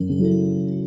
Música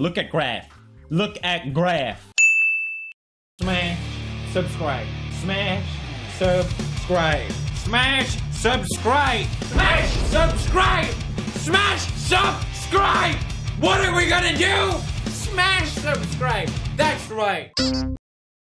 Look at graph. Look at graph. Smash, subscribe. Smash, subscribe. Smash, subscribe. Smash, subscribe. Smash, subscribe. What are we gonna do? Smash, subscribe. That's right.